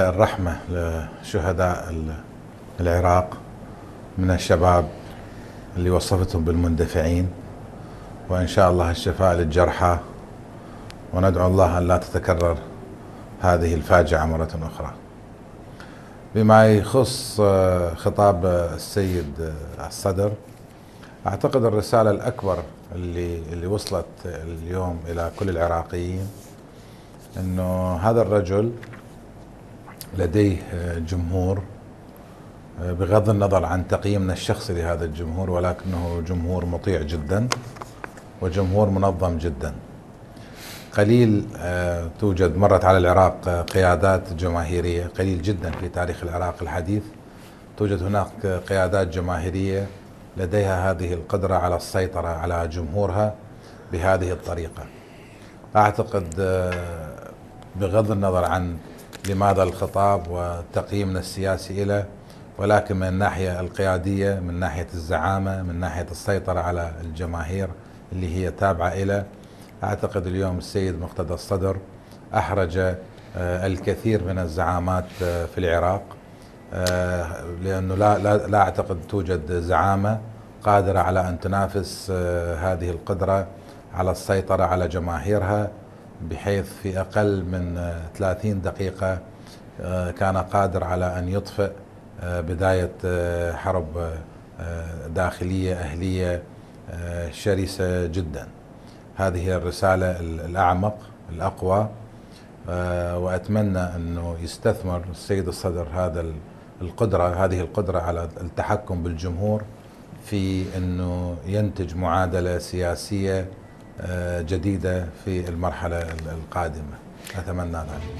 الرحمة لشهداء العراق من الشباب اللي وصفتهم بالمندفعين وإن شاء الله الشفاء للجرحى. وندعو الله أن لا تتكرر هذه الفاجعة مرة أخرى. بما يخص خطاب السيد الصدر أعتقد الرسالة الأكبر اللي, اللي وصلت اليوم إلى كل العراقيين أنه هذا الرجل لديه جمهور بغض النظر عن تقييمنا الشخصي لهذا الجمهور ولكنه جمهور مطيع جدا وجمهور منظم جدا. قليل توجد مرت على العراق قيادات جماهيرية قليل جدا في تاريخ العراق الحديث. توجد هناك قيادات جماهيرية لديها هذه القدرة على السيطرة على جمهورها بهذه الطريقة. أعتقد بغض النظر عن لماذا الخطاب وتقييمنا السياسي له ولكن من الناحية القيادية من ناحية الزعامة من ناحية السيطرة على الجماهير اللي هي تابعة إلى. أعتقد اليوم السيد مقتدى الصدر أحرج الكثير من الزعامات في العراق لأنه لا, لا, لا أعتقد توجد زعامة قادرة على أن تنافس هذه القدرة على السيطرة على جماهيرها. بحيث في أقل من 30 دقيقة كان قادر على أن يطفئ بداية حرب داخلية أهلية شرسة جدا. هذه الرسالة الأعمق الأقوى وأتمنى أنه يستثمر السيد الصدر هذا القدرة هذه القدرة على التحكم بالجمهور في أنه ينتج معادلة سياسية آه، جديدة في المرحلة القادمة. أتمنى ذلك.